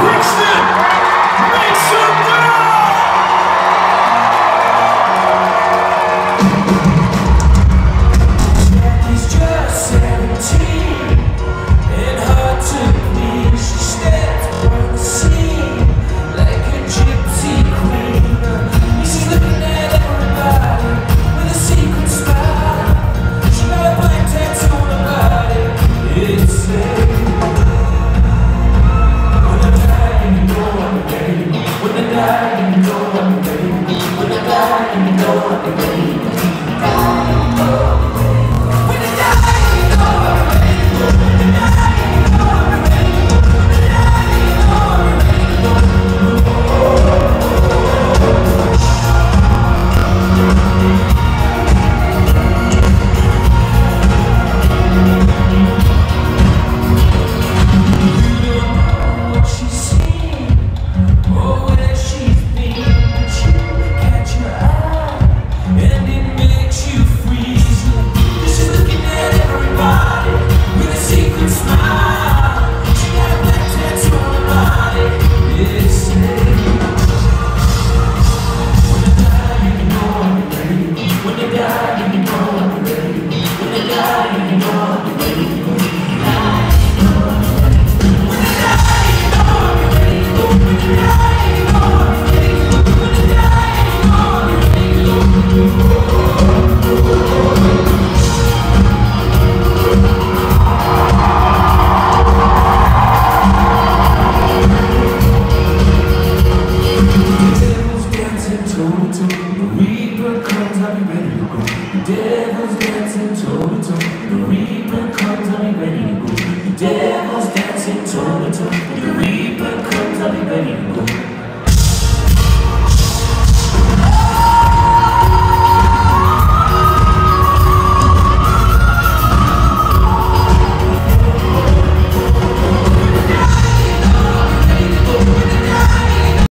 Brixton makes devil's dancing toe to toe. The reaper comes, I'm ready to go. The devil